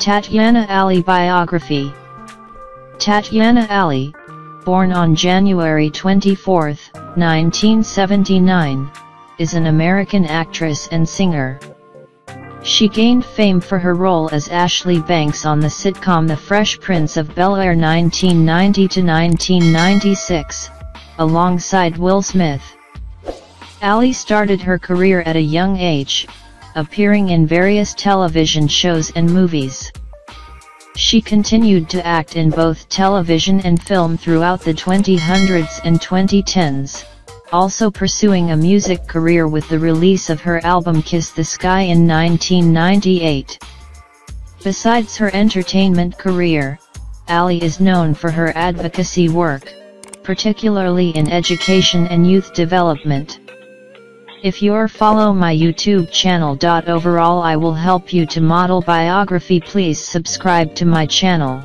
Tatyana Ali Biography Tatyana Ali, born on January 24, 1979, is an American actress and singer. She gained fame for her role as Ashley Banks on the sitcom The Fresh Prince of Bel-Air 1990-1996, alongside Will Smith. Ali started her career at a young age, appearing in various television shows and movies. She continued to act in both television and film throughout the 2000s and 2010s, also pursuing a music career with the release of her album Kiss the Sky in 1998. Besides her entertainment career, Ali is known for her advocacy work, particularly in education and youth development. If you're follow my YouTube channel. Overall I will help you to model biography please subscribe to my channel.